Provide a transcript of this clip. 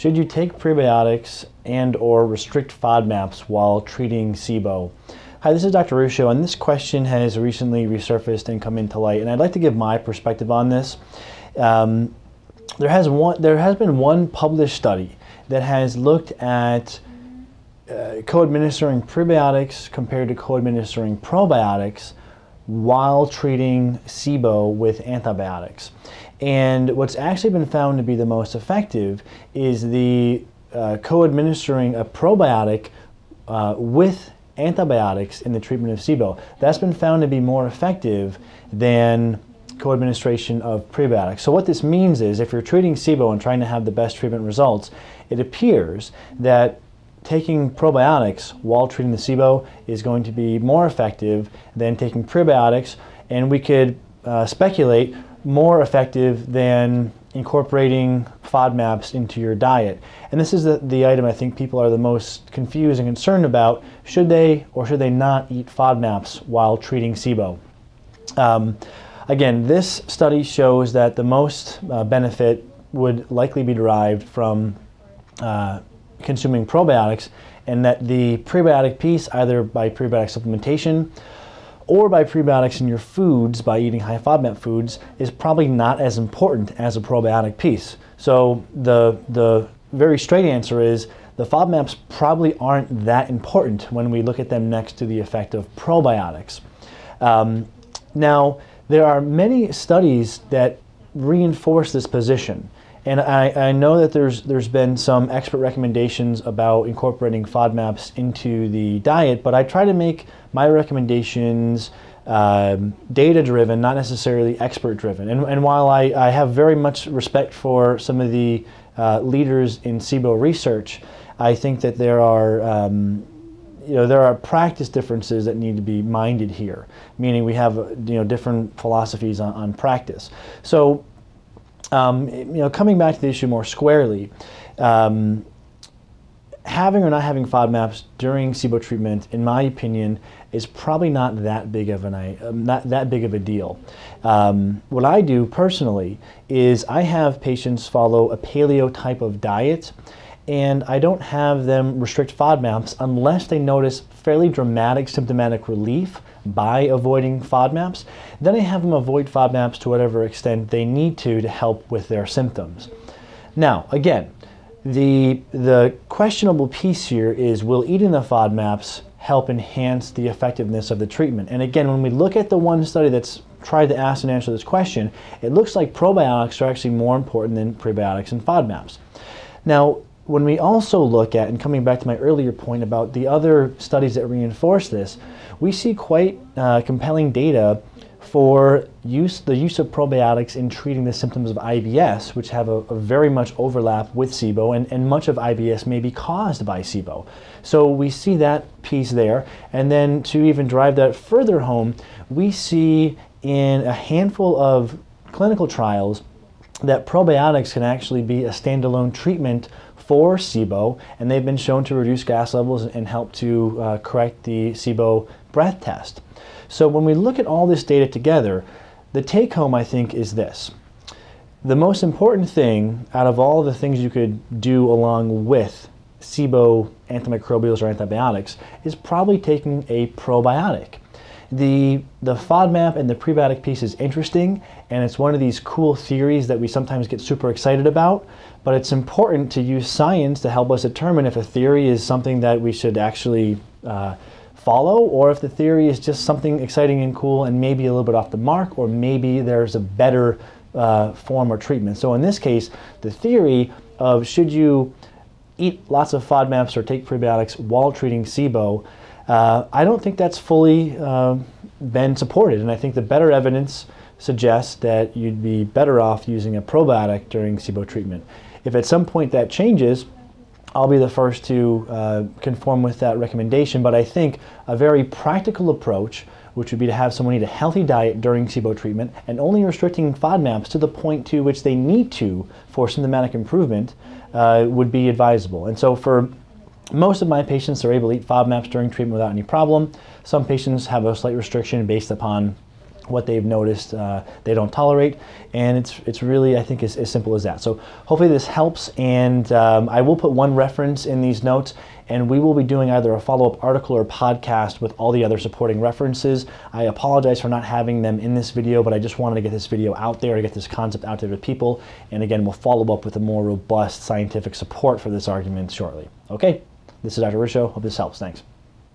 should you take prebiotics and or restrict FODMAPs while treating SIBO? Hi, this is Dr. Ruscio, and this question has recently resurfaced and come into light, and I'd like to give my perspective on this. Um, there has one, there has been one published study that has looked at uh, co-administering prebiotics compared to co-administering probiotics while treating SIBO with antibiotics. And what's actually been found to be the most effective is the uh, co-administering a probiotic uh, with antibiotics in the treatment of SIBO. That's been found to be more effective than co-administration of prebiotics. So what this means is if you're treating SIBO and trying to have the best treatment results, it appears that taking probiotics while treating the SIBO is going to be more effective than taking prebiotics, and we could uh, speculate more effective than incorporating FODMAPs into your diet. And this is the, the item I think people are the most confused and concerned about. Should they or should they not eat FODMAPs while treating SIBO? Um, again, this study shows that the most uh, benefit would likely be derived from uh, consuming probiotics and that the prebiotic piece, either by prebiotic supplementation or by prebiotics in your foods by eating high FODMAP foods, is probably not as important as a probiotic piece. So the, the very straight answer is the FODMAPs probably aren't that important when we look at them next to the effect of probiotics. Um, now, there are many studies that reinforce this position. And I, I, know that there's there's been some expert recommendations about incorporating FODMAPs into the diet, but I try to make my recommendations um, data driven, not necessarily expert driven. And, and while I, I have very much respect for some of the uh, leaders in SIBO research, I think that there are um, you know there are practice differences that need to be minded here. Meaning we have you know different philosophies on, on practice. So um, you know, coming back to the issue more squarely, um, having or not having FODMAPs during SIBO treatment, in my opinion, is probably not that big of an um, not that big of a deal. Um, what I do personally is I have patients follow a paleo type of diet, and I don't have them restrict FODMAPs unless they notice fairly dramatic symptomatic relief by avoiding FODMAPs, then I have them avoid FODMAPs to whatever extent they need to to help with their symptoms. Now, again, the, the questionable piece here is will eating the FODMAPs help enhance the effectiveness of the treatment? And again, when we look at the one study that's tried to ask and answer this question, it looks like probiotics are actually more important than prebiotics and FODMAPs. Now, when we also look at, and coming back to my earlier point about the other studies that reinforce this, we see quite uh, compelling data for use the use of probiotics in treating the symptoms of IBS, which have a, a, very much overlap with SIBO, and, and much of IBS may be caused by SIBO. So we see that piece there, and then to even drive that further home, we see in a handful of clinical trials that probiotics can actually be a standalone treatment for SIBO, and they've been shown to reduce gas levels and help to uh, correct the SIBO breath test. So when we look at all this data together, the take home I think is this. The most important thing out of all the things you could do along with SIBO antimicrobials or antibiotics is probably taking a probiotic. The, the FODMAP and the prebiotic piece is interesting, and it's one of these cool theories that we sometimes get super excited about, but it's important to use science to help us determine if a theory is something that we should actually uh, follow, or if the theory is just something exciting and cool and maybe a little bit off the mark, or maybe there's a better uh, form or treatment. So in this case, the theory of should you eat lots of FODMAPs or take prebiotics while treating SIBO uh, I don't think that's fully uh, been supported, and I think the better evidence suggests that you'd be better off using a probiotic during SIBO treatment. If at some point that changes, I'll be the first to uh, conform with that recommendation, but I think a very practical approach, which would be to have someone eat a healthy diet during SIBO treatment and only restricting FODMAPs to the point to which they need to for symptomatic improvement, uh, would be advisable. And so for most of my patients are able to eat FODMAPs during treatment without any problem. Some patients have a slight restriction based upon what they've noticed uh, they don't tolerate and it's it's really I think as, as simple as that so hopefully this helps and um, I will put one reference in these notes and we will be doing either a follow-up article or podcast with all the other supporting references. I apologize for not having them in this video, but I just wanted to get this video out there to get this concept out there to people. And again, we'll follow up with a more robust scientific support for this argument shortly. Okay, this is Dr. Ruscio. Hope this helps. Thanks.